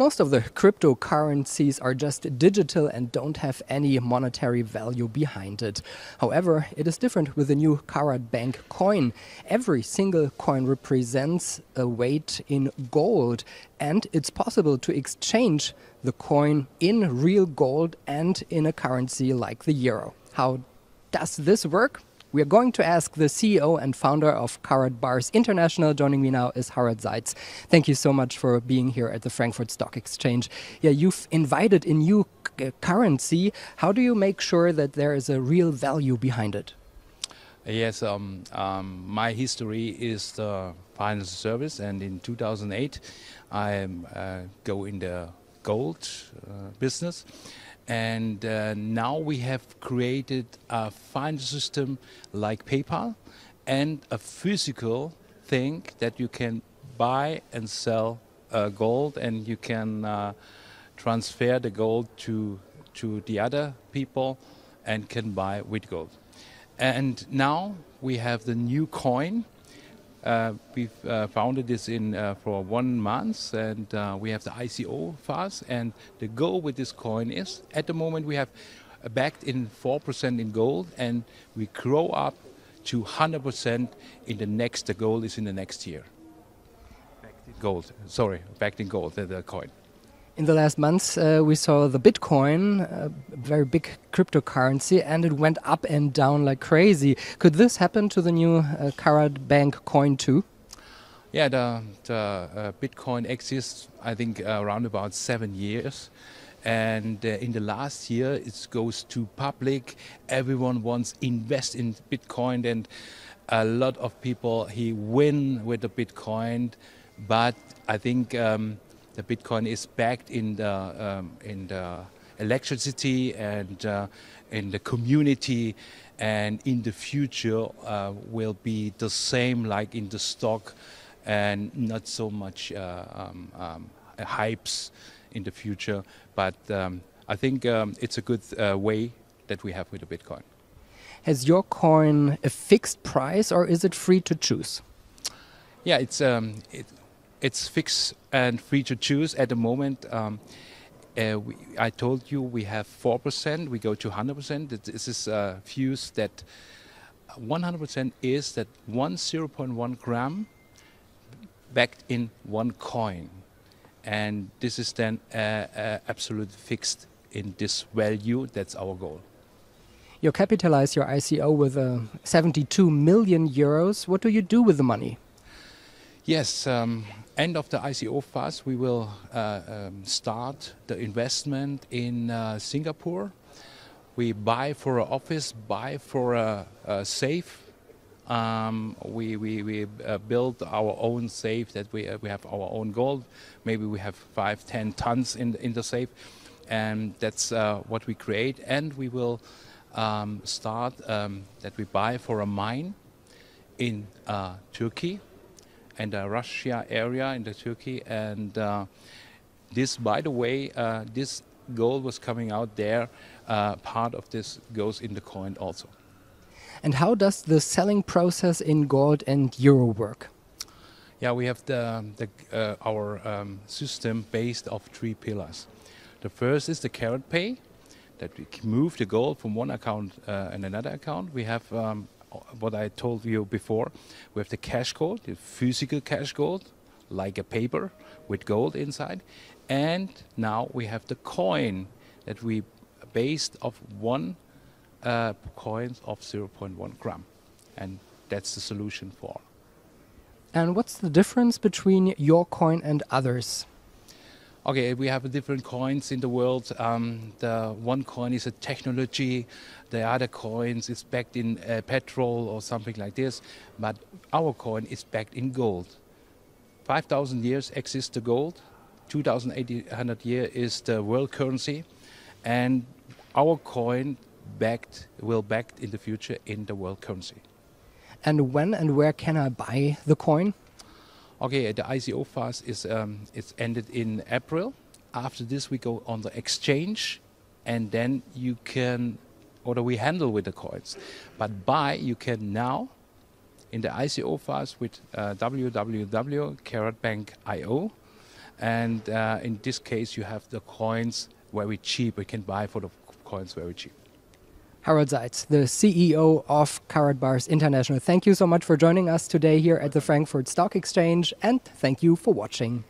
Most of the cryptocurrencies are just digital and don't have any monetary value behind it. However, it is different with the new KaratBank coin. Every single coin represents a weight in gold, and it's possible to exchange the coin in real gold and in a currency like the euro. How does this work? We are going to ask the CEO and founder of Karatbars International. Joining me now is Harald Seiz. Thank you so much for being here at the Frankfurt Stock Exchange. Yeah, you've invited a new currency. How do you make sure that there is a real value behind it? Yes, um, um, my history is the financial service, and in 2008, I uh, go in the gold uh, business and uh, now we have created a financial system like PayPal and a physical thing that you can buy and sell uh, gold and you can uh, transfer the gold to, to the other people and can buy with gold. And now we have the new coin uh, we've uh, founded this in uh, for one month, and uh, we have the ICO phase. And the goal with this coin is, at the moment, we have backed in four percent in gold, and we grow up to hundred percent in the next. The goal is in the next year. Backed in gold. Sorry, backed in gold. The, the coin. In the last months, uh, we saw the Bitcoin, a very big cryptocurrency, and it went up and down like crazy. Could this happen to the new uh, KaratBank coin too? Yeah, the, the uh, Bitcoin exists, I think, uh, around about seven years. And uh, in the last year, it goes to public. Everyone wants invest in Bitcoin, and a lot of people he win with the Bitcoin. But I think. Um, the Bitcoin is backed in the um, in the electricity and uh, in the community, and in the future uh, will be the same like in the stock, and not so much uh, um, um, hypes in the future. But um, I think um, it's a good uh, way that we have with the Bitcoin. Has your coin a fixed price, or is it free to choose? Yeah, it's um, it, it's fixed and free to choose at the moment. Um, uh, we, I told you we have 4%, we go to 100%. This is a fuse that 100% is that one 0.1 gram backed in one coin. And this is then uh, uh, absolute fixed in this value. That's our goal. You capitalize your ICO with uh, 72 million euros. What do you do with the money? Yes, um, end of the ICO phase, we will uh, um, start the investment in uh, Singapore. We buy for an office, buy for a, a safe. Um, we we, we uh, build our own safe that we, we have our own gold. Maybe we have five, ten tons in, in the safe. And that's what we create. And we will um, start um, that we buy for a mine in uh, Turkey and the Russia area in the Turkey. And uh, this, by the way, uh, this gold was coming out there. Uh, part of this goes in the coin also. And how does the selling process in gold and euro work? Yeah, we have the, the uh, our um, system based of three pillars. The first is the KaratPay, that we move the gold from one account uh, and another account. We have um, what I told you before. We have the cash gold, the physical cash gold, like a paper with gold inside. And now we have the coin that we based of one uh, coins of 0.1 gram. And that's the solution for. And what's the difference between your coin and others? Okay, we have different coins in the world. Um, the one coin is a technology, the other coins is backed in uh, petrol or something like this, but our coin is backed in gold. 5,000 years exists the gold, 2,800 years is the world currency, and our coin backed will backed in the future in the world currency. And when and where can I buy the coin? Okay, the ICO phase is um, it's ended in April. After this, we go on the exchange, and then you can, or we handle with the coins. But buy you can now in the ICO phase with uh, www.karatbank.io, and uh, in this case, you have the coins very cheap. You can buy for the coins very cheap. Harald Seiz, the CEO of Karatbars International. Thank you so much for joining us today here at the Frankfurt Stock Exchange, and thank you for watching.